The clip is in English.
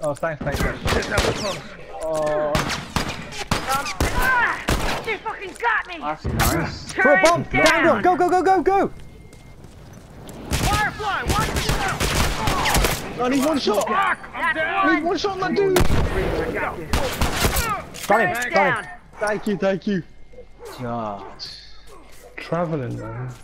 Oh, thanks, thanks. Oh, Ah! They fucking got me! That's nice. Throw a bomb! Turret Down! Go, go, go, go, go! Firefly, watch yourself! Oh. I need one shot. Fuck, I need one! shot, my dude. Got him, got him. Thank you, thank you. God. Traveling, man.